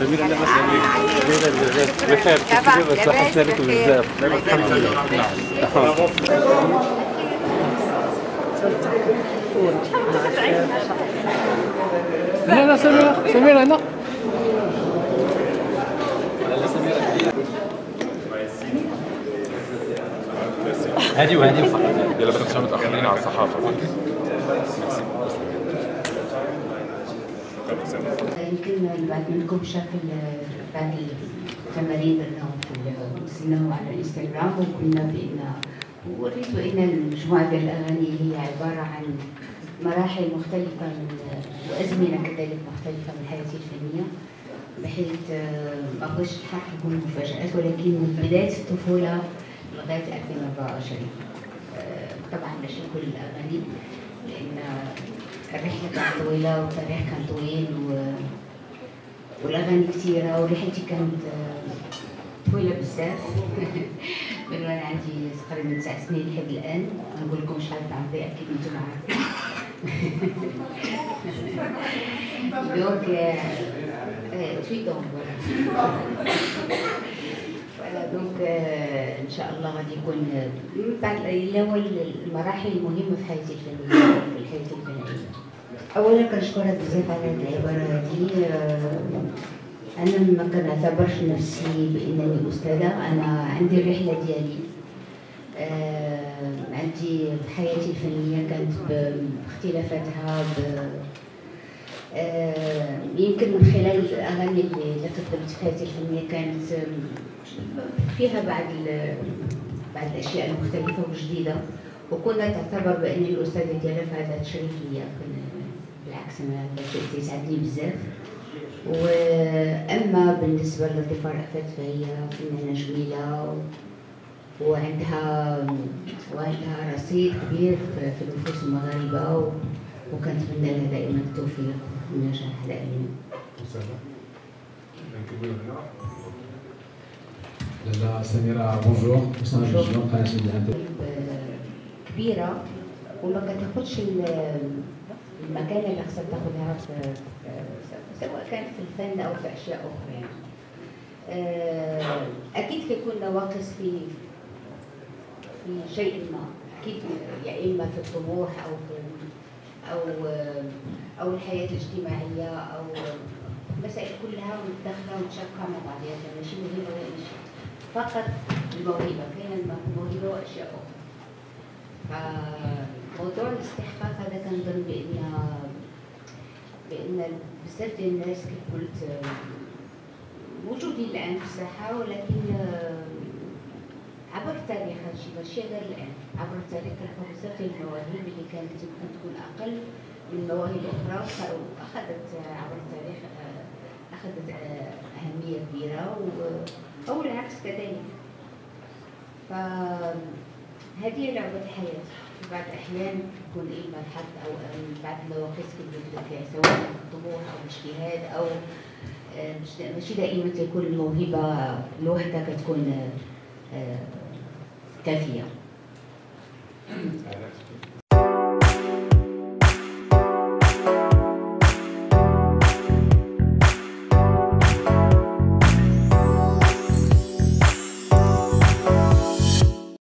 كلمة أنا بس يعني لولا الجزاز بخير كتير لكم الزاب الحمد لله لا لا سمير سمير هنا. هادي وهادي. فقط يلا بدك عشان متأخرين على الصحافة. يمكن البعض منكم شاف بعض التمارين درناهم في نزلناهم على الإنستغرام وقلنا بان وريت بأن المجموعة ديال الأغاني هي عبارة عن مراحل مختلفة من وأزمنة كذلك مختلفة من حياتي الفنية بحيث آه، ما بغيتش الحق يكون مفاجآت ولكن من بداية الطفولة لغايه 2024 آه، طبعا ماشي كل الأغاني لأن الرحله كانت طويلة والتاريخ كان طويل و... والأغاني كثيره ورحلتي كانت آه، طويلة بزاف. من وأنا عندي تقريبا تسع سنين لحد الآن نقول لكم شحال عمري أكيد أنتم عارفين. donc donc voilà donc آه، إن شاء الله غادي يكون آه، من بعد اللي هو المراحل المهمه في حياتي الفنية في الحياة الفنية. أولا كنشكرها بزاف على هذه العبارة هذه آه، أنا ما كنعتبرش نفسي بإنني أستاذة أنا عندي الرحلة ديالي. عندي حياتي الفنية كانت باختلافاتها يمكن من خلال الاغاني اللي اللي قدمت في حياتي الفنية كانت فيها بعض بعض الأشياء المختلفة وجديده وكنا تعتبر بأني الأستاذة ديالها فهذا تشريف ليا بالعكس أنا تيسعدني بزاف. وأما بالنسبة للطفل رأفت فهي فنانة جميلة وعندها وعندها رصيد كبير في النفوس المغاربة وكنتمنى لها دائما التوفيق والنجاح دائما. لاله سميرة بونجور وسام جوجون الانتر كبيرة وما كتاخدش ال- المكانه اللي خصها تاخدها في- سواء كان في الفن أو في أشياء أخرى يعني. آه، أكيد كيكون نواقص في في شيء ما. أكيد يا إما في الطموح أو في أو أو الحياة الاجتماعية أو مسائل كلها متداخلة ومتشابكه مع بعضها ماشي؟ موهبه ولا شيء. فقط الموهبة. كاين الموهبة وأشياء أخرى. فموضوع الاستحقاق هذا كنظن بأن بأن بزاف ديال الناس كيف قلت موجودين الآن في الساحة ولكن ماشي غير الآن. عبر التاريخ بزاف ديال المواهب اللي كانت يمكن تكون أقل من مواهب أخرى واخذت عبر التاريخ آه، أخذت آه، أهمية كبيرة أو العكس كذلك. فهذه لعبة الحياة. في بعض الأحيان تكون إما الحظ أو بعض النواقص كما قلت لك سواء الطموح أو الاجتهاد أو آه، مش- دائما تكون الموهبة لوحدها كتكون كافية